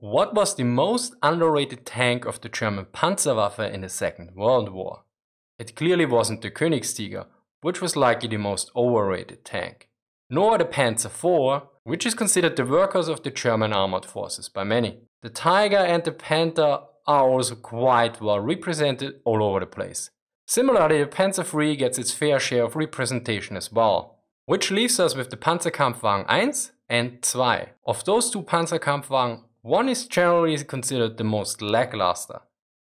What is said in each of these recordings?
What was the most underrated tank of the German Panzerwaffe in the Second World War? It clearly wasn't the Königstiger, which was likely the most overrated tank. Nor the Panzer IV, which is considered the workhorse of the German armored forces by many. The Tiger and the Panther are also quite well represented all over the place. Similarly, the Panzer III gets its fair share of representation as well. Which leaves us with the Panzerkampfwagen 1 and 2. Of those two Panzerkampfwagen, one is generally considered the most lackluster.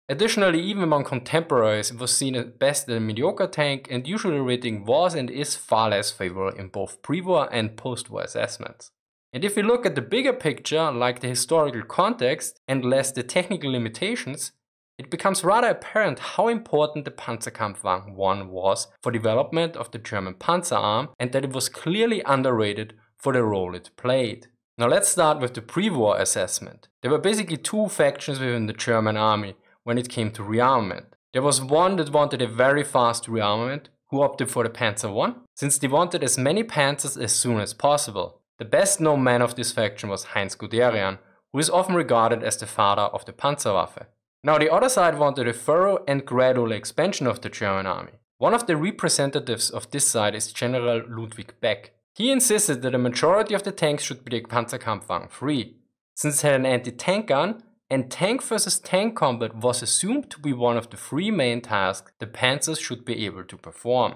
Additionally, even among contemporaries, it was seen at best as a mediocre tank and usually rating was and is far less favorable in both pre-war and post-war assessments. And if we look at the bigger picture, like the historical context and less the technical limitations, it becomes rather apparent how important the Panzerkampfwagen 1 was for development of the German Panzer arm and that it was clearly underrated for the role it played. Now let's start with the pre-war assessment. There were basically two factions within the German army when it came to rearmament. There was one that wanted a very fast rearmament, who opted for the Panzer I, since they wanted as many Panzers as soon as possible. The best known man of this faction was Heinz Guderian, who is often regarded as the father of the Panzerwaffe. Now the other side wanted a thorough and gradual expansion of the German army. One of the representatives of this side is General Ludwig Beck, he insisted that a majority of the tanks should be the Panzerkampfwagen 3, since it had an anti-tank gun and tank versus tank combat was assumed to be one of the three main tasks the Panzers should be able to perform.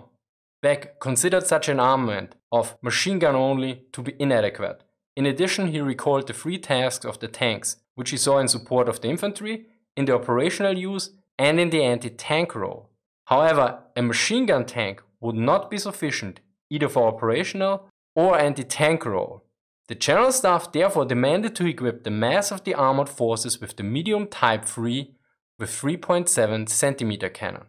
Beck considered such an armament of machine gun only to be inadequate. In addition, he recalled the three tasks of the tanks, which he saw in support of the infantry, in the operational use, and in the anti-tank role. However, a machine gun tank would not be sufficient either for operational or anti-tank role. The General Staff therefore demanded to equip the mass of the armored forces with the medium Type 3 with 3.7 cm cannon.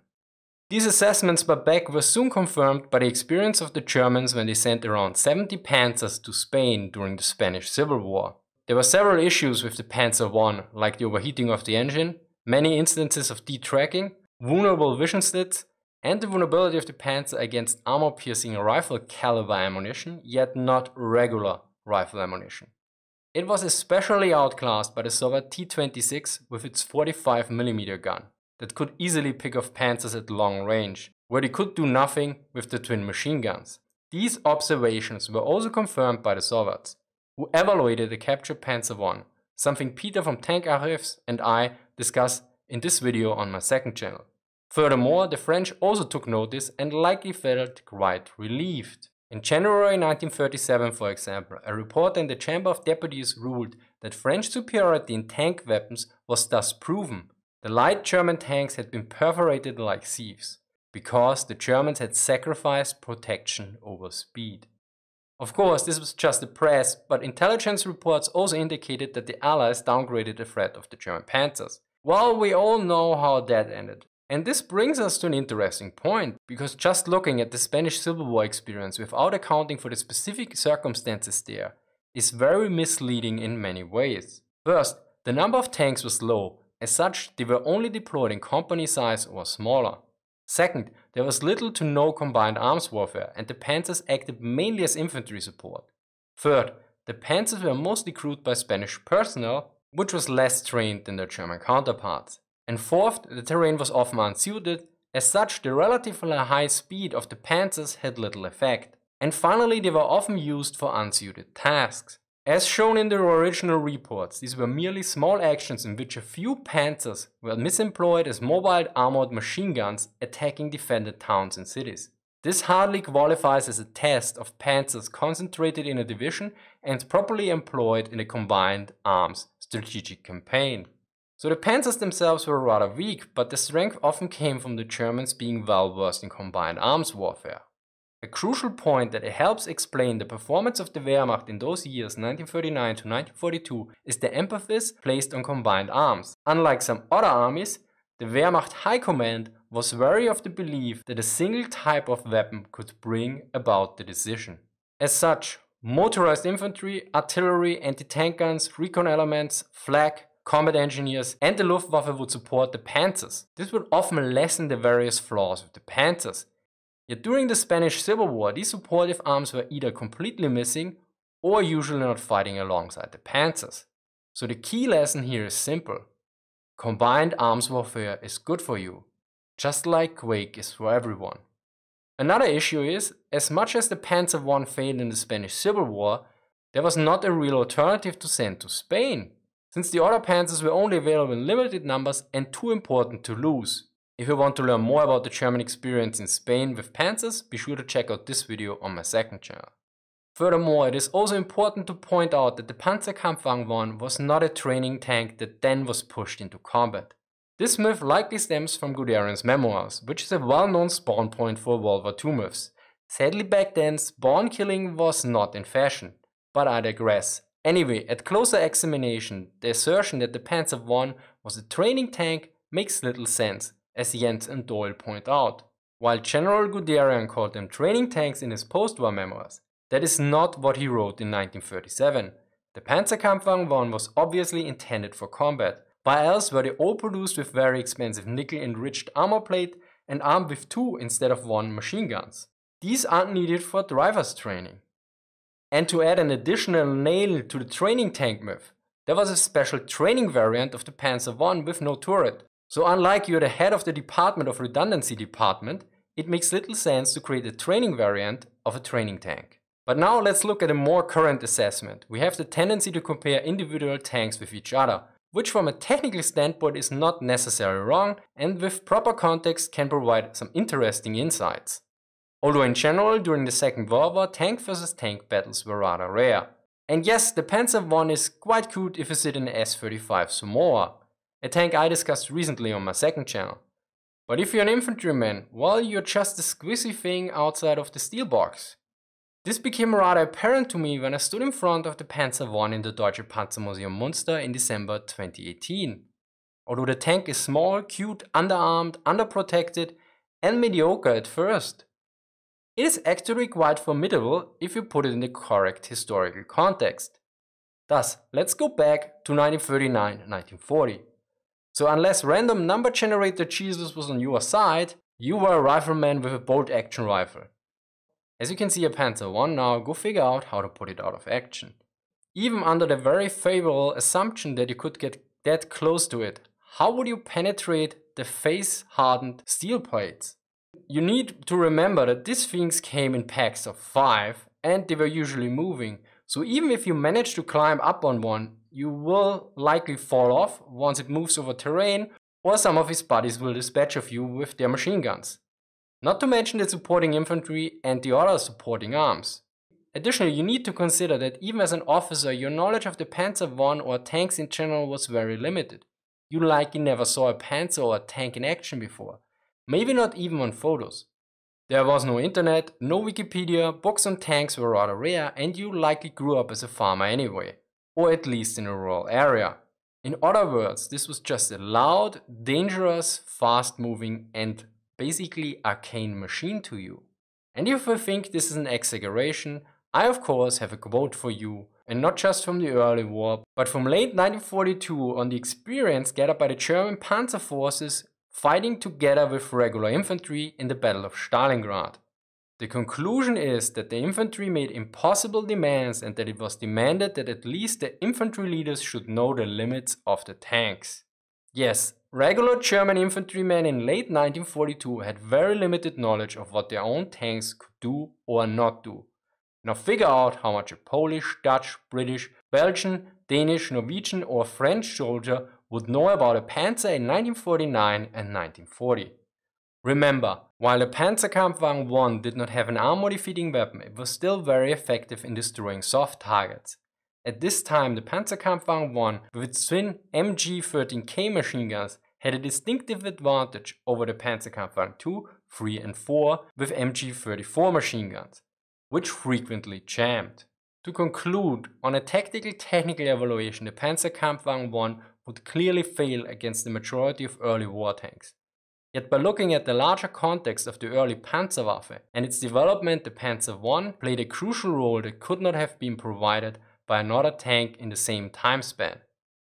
These assessments by Beck were soon confirmed by the experience of the Germans when they sent around 70 Panzers to Spain during the Spanish Civil War. There were several issues with the Panzer I, like the overheating of the engine, many instances of detracking, vulnerable vision slits, and the vulnerability of the Panzer against armor-piercing rifle caliber ammunition, yet not regular rifle ammunition. It was especially outclassed by the Soviet T-26 with its 45mm gun that could easily pick off Panzers at long range, where they could do nothing with the twin machine guns. These observations were also confirmed by the Soviets, who evaluated the captured Panzer I, something Peter from Tank Archives and I discuss in this video on my second channel. Furthermore, the French also took notice and likely felt quite relieved. In January 1937, for example, a report in the Chamber of Deputies ruled that French superiority in tank weapons was thus proven. The light German tanks had been perforated like sieves, because the Germans had sacrificed protection over speed. Of course, this was just the press, but intelligence reports also indicated that the Allies downgraded the threat of the German Panzers. Well, we all know how that ended. And this brings us to an interesting point, because just looking at the Spanish Civil War experience without accounting for the specific circumstances there is very misleading in many ways. First, the number of tanks was low, as such they were only deployed in company size or smaller. Second, there was little to no combined arms warfare and the Panzers acted mainly as infantry support. Third, the Panzers were mostly crewed by Spanish personnel, which was less trained than their German counterparts. And fourth, the terrain was often unsuited, as such the relatively high speed of the panzers had little effect. And finally they were often used for unsuited tasks. As shown in the original reports, these were merely small actions in which a few panzers were misemployed as mobile armored machine guns attacking defended towns and cities. This hardly qualifies as a test of panzers concentrated in a division and properly employed in a combined arms strategic campaign. So the panzers themselves were rather weak, but the strength often came from the Germans being well versed in combined arms warfare. A crucial point that helps explain the performance of the Wehrmacht in those years 1939 to 1942 is the emphasis placed on combined arms. Unlike some other armies, the Wehrmacht High Command was wary of the belief that a single type of weapon could bring about the decision. As such, motorized infantry, artillery, anti-tank guns, recon elements, flak, combat engineers and the Luftwaffe would support the Panzers. This would often lessen the various flaws of the Panzers. Yet during the Spanish Civil War, these supportive arms were either completely missing or usually not fighting alongside the Panzers. So the key lesson here is simple. Combined arms warfare is good for you, just like Quake is for everyone. Another issue is, as much as the Panzer I failed in the Spanish Civil War, there was not a real alternative to send to Spain, since the other Panzers were only available in limited numbers and too important to lose. If you want to learn more about the German experience in Spain with Panzers, be sure to check out this video on my second channel. Furthermore, it is also important to point out that the Panzerkampfwagen 1 was not a training tank that then was pushed into combat. This myth likely stems from Guderian's memoirs, which is a well-known spawn point for World War II myths. Sadly back then, spawn killing was not in fashion. But I digress. Anyway, at closer examination, the assertion that the Panzer I was a training tank makes little sense, as Jentz and Doyle point out. While General Guderian called them training tanks in his post-war memoirs, that is not what he wrote in 1937. The Panzerkampfwagen 1 was obviously intended for combat, why else were they all produced with very expensive nickel-enriched armor plate and armed with two instead of one machine guns? These aren't needed for driver's training. And to add an additional nail to the training tank myth, there was a special training variant of the Panzer I with no turret. So unlike you're the head of the Department of Redundancy Department, it makes little sense to create a training variant of a training tank. But now let's look at a more current assessment. We have the tendency to compare individual tanks with each other, which from a technical standpoint is not necessarily wrong and with proper context can provide some interesting insights. Although in general during the Second World War tank versus tank battles were rather rare. And yes, the Panzer I is quite cute if you sit in an S-35 Somua, a tank I discussed recently on my second channel. But if you're an infantryman, well you're just a squishy thing outside of the steel box. This became rather apparent to me when I stood in front of the Panzer I in the Deutsche Panzermuseum Munster in December 2018. Although the tank is small, cute, underarmed, underprotected and mediocre at first. It is actually quite formidable if you put it in the correct historical context. Thus, let's go back to 1939-1940. So unless random number generator Jesus was on your side, you were a rifleman with a bolt action rifle. As you can see a Panzer 1 now, go figure out how to put it out of action. Even under the very favorable assumption that you could get that close to it, how would you penetrate the face-hardened steel plates? You need to remember that these things came in packs of 5 and they were usually moving, so even if you manage to climb up on one, you will likely fall off once it moves over terrain or some of his buddies will dispatch of you with their machine guns not to mention the supporting infantry and the other supporting arms. Additionally, you need to consider that even as an officer, your knowledge of the Panzer I or tanks in general was very limited. You likely never saw a Panzer or a tank in action before, maybe not even on photos. There was no internet, no Wikipedia, books on tanks were rather rare and you likely grew up as a farmer anyway, or at least in a rural area. In other words, this was just a loud, dangerous, fast moving and basically arcane machine to you. And if you think this is an exaggeration, I of course have a quote for you, and not just from the early war, but from late 1942 on the experience gathered by the German panzer forces fighting together with regular infantry in the Battle of Stalingrad. The conclusion is that the infantry made impossible demands and that it was demanded that at least the infantry leaders should know the limits of the tanks. Yes, Regular German infantrymen in late 1942 had very limited knowledge of what their own tanks could do or not do. Now figure out how much a Polish, Dutch, British, Belgian, Danish, Norwegian or French soldier would know about a Panzer in 1949 and 1940. Remember, while the Panzerkampfwagen 1 did not have an armor-defeating weapon, it was still very effective in destroying soft targets. At this time, the Panzerkampfwagen 1 with its twin MG-13K machine guns had a distinctive advantage over the Panzerkampfwagen 2, 3 and 4 with MG34 machine guns, which frequently jammed. To conclude, on a tactical technical evaluation, the Panzerkampfwagen 1 would clearly fail against the majority of early war tanks. Yet by looking at the larger context of the early Panzerwaffe and its development, the Panzer I played a crucial role that could not have been provided by another tank in the same time span.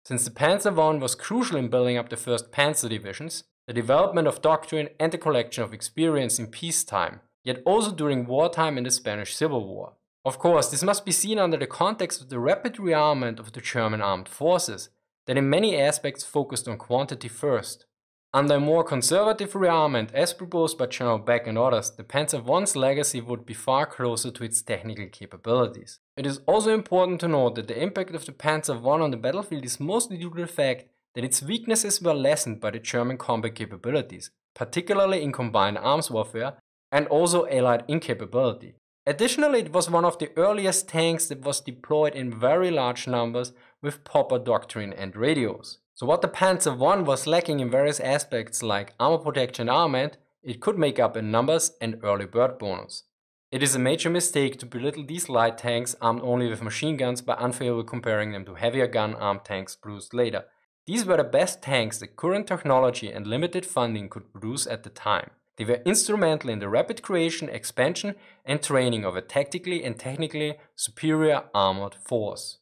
Since the Panzer I was crucial in building up the first Panzer divisions, the development of doctrine and the collection of experience in peacetime, yet also during wartime in the Spanish Civil War. Of course, this must be seen under the context of the rapid rearmament of the German armed forces, that in many aspects focused on quantity first. Under a more conservative rearmament as proposed by General Beck and others, the Panzer I's legacy would be far closer to its technical capabilities. It is also important to note that the impact of the Panzer I on the battlefield is mostly due to the fact that its weaknesses were lessened by the German combat capabilities, particularly in combined arms warfare, and also Allied incapability. Additionally, it was one of the earliest tanks that was deployed in very large numbers with Popper doctrine and radios. So what the Panzer I was lacking in various aspects like armor protection armament, it could make up in numbers and early bird bonus. It is a major mistake to belittle these light tanks armed only with machine guns by unfairly comparing them to heavier gun armed tanks produced later. These were the best tanks that current technology and limited funding could produce at the time. They were instrumental in the rapid creation, expansion and training of a tactically and technically superior armored force.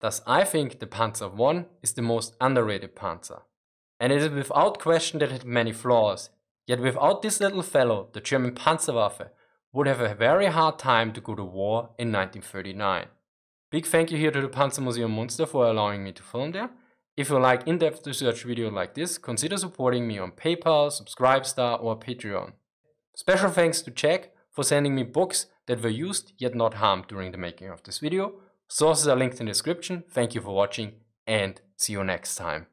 Thus I think the Panzer I is the most underrated Panzer. And it is without question that it had many flaws, yet without this little fellow, the German Panzerwaffe would have a very hard time to go to war in 1939. Big thank you here to the Panzermuseum Munster for allowing me to film there. If you like in-depth research videos like this, consider supporting me on PayPal, Subscribestar or Patreon. Special thanks to Jack for sending me books that were used yet not harmed during the making of this video Sources are linked in the description. Thank you for watching and see you next time.